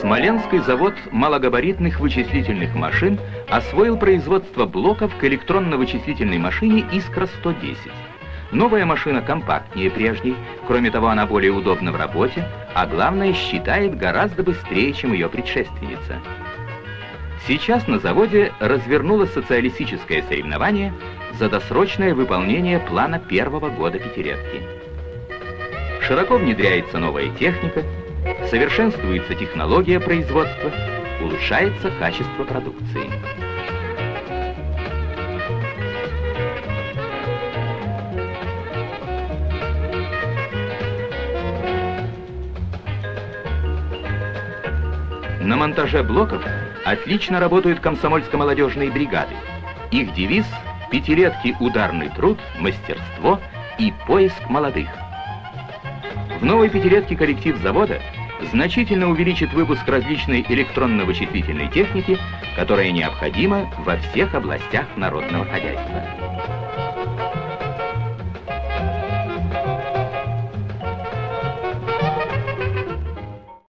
Смоленский завод малогабаритных вычислительных машин освоил производство блоков к электронно-вычислительной машине «Искра-110». Новая машина компактнее прежней, кроме того, она более удобна в работе, а главное, считает гораздо быстрее, чем ее предшественница. Сейчас на заводе развернулось социалистическое соревнование за досрочное выполнение плана первого года пятилетки. Широко внедряется новая техника, совершенствуется технология производства, улучшается качество продукции. На монтаже блоков отлично работают комсомольско-молодежные бригады. Их девиз – пятилетки ударный труд, мастерство и поиск молодых. В новой пятилетке коллектив завода значительно увеличит выпуск различной электронно-вычислительной техники, которая необходима во всех областях народного хозяйства.